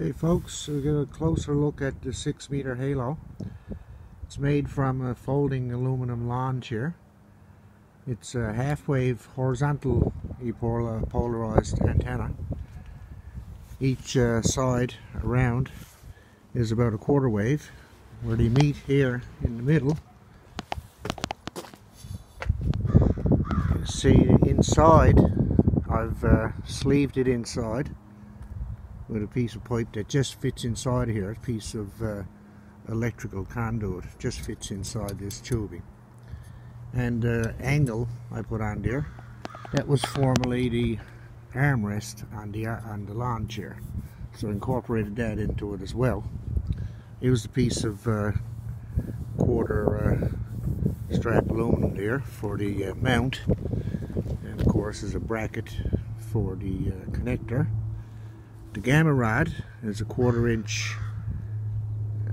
Hey folks, we get a closer look at the 6 meter halo. It's made from a folding aluminum lawn chair. It's a half wave horizontal polarized antenna. Each uh, side around is about a quarter wave where they meet here in the middle. See inside, I've uh, sleeved it inside with a piece of pipe that just fits inside here, a piece of uh, electrical conduit just fits inside this tubing. And uh, angle I put on there, that was formerly the armrest on the, on the lawn chair. So incorporated that into it as well. Used a piece of uh, quarter uh, strap aluminum there for the uh, mount. And of course there's a bracket for the uh, connector the gamma rod is a quarter inch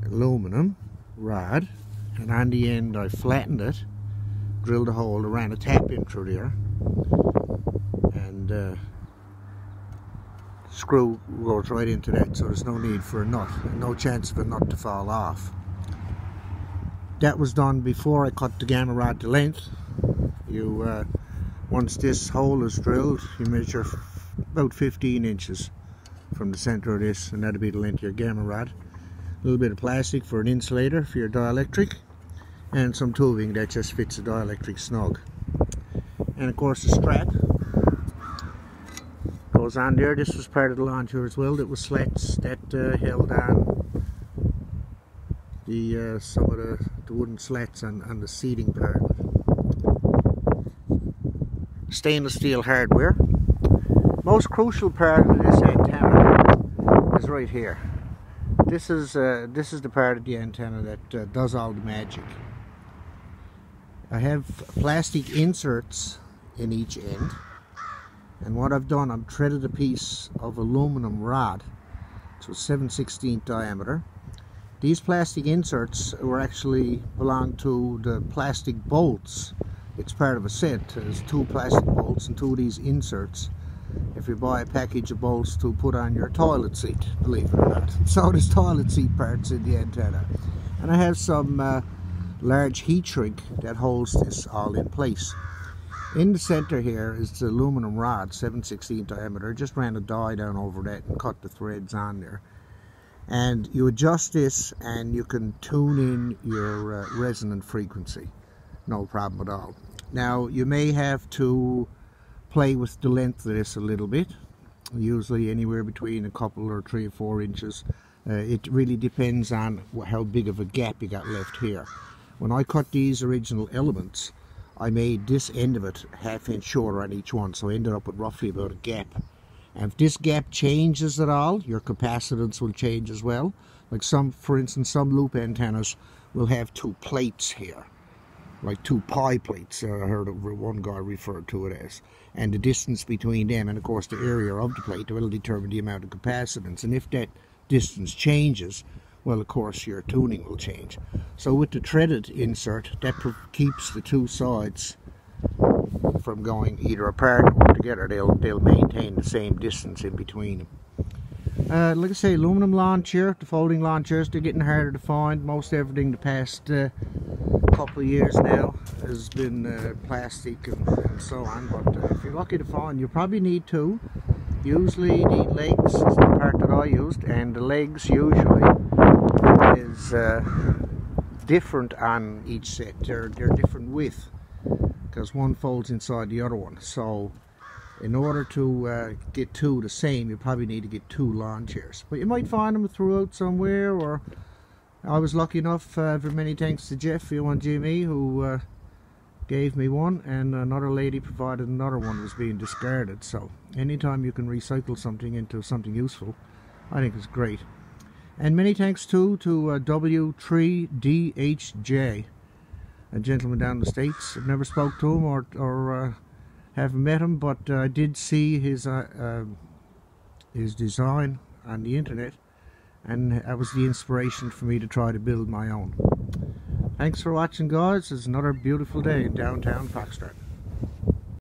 aluminum rod and on the end I flattened it drilled a hole around a tap in through there and uh, screw goes right into that so there's no need for a nut no chance of a nut to fall off. That was done before I cut the gamma rod to length. You uh, once this hole is drilled you measure about 15 inches from the center of this and that'll be the length of your gamma rod. A little bit of plastic for an insulator for your dielectric and some tubing that just fits the dielectric snug and of course the strap goes on there. This was part of the launcher as well that was slats that uh, held on the uh, some of the, the wooden slats on, on the seating part. Stainless steel hardware most crucial part of this antenna is right here. This is uh, this is the part of the antenna that uh, does all the magic. I have plastic inserts in each end and what I've done I've threaded a piece of aluminum rod. To 7 16 diameter. These plastic inserts were actually belong to the plastic bolts. It's part of a set. There's two plastic bolts and two of these inserts if you buy a package of bolts to put on your toilet seat, believe it or not. So there's toilet seat parts in the antenna. And I have some uh, large heat shrink that holds this all in place. In the center here is the aluminum rod, 7 16 diameter. Just ran a die down over that and cut the threads on there. And you adjust this and you can tune in your uh, resonant frequency. No problem at all. Now you may have to play with the length of this a little bit. Usually anywhere between a couple or three or four inches. Uh, it really depends on how big of a gap you got left here. When I cut these original elements I made this end of it half inch shorter on each one so I ended up with roughly about a gap. And if this gap changes at all your capacitance will change as well. Like some for instance some loop antennas will have two plates here like two pie plates, uh, I heard one guy referred to it as. And the distance between them and, of course, the area of the plate will determine the amount of capacitance. And if that distance changes, well, of course, your tuning will change. So with the threaded insert, that keeps the two sides from going either apart or together. They'll, they'll maintain the same distance in between them. Uh, like I say, aluminum lawn chair, the folding lawn chairs, they're getting harder to find. Most everything the past uh, couple years now has been uh, plastic and, and, so on but uh, if you're lucky to find you probably need two usually the legs is the part that I used and the legs usually is uh, different on each set. They're, they're different width because one folds inside the other one. So in order to uh, get two the same you probably need to get two lawn chairs. But you might find them throughout somewhere or I was lucky enough, uh, for many thanks to Jeff and Jimmy, who uh, gave me one, and another lady provided another one was being discarded. So anytime you can recycle something into something useful, I think it's great. And many thanks too to uh, W3DHJ, a gentleman down the States. I've never spoke to him or, or uh, haven't met him, but uh, I did see his, uh, um, his design on the internet and that was the inspiration for me to try to build my own. Thanks for watching guys, it's another beautiful day in downtown Foxtrap.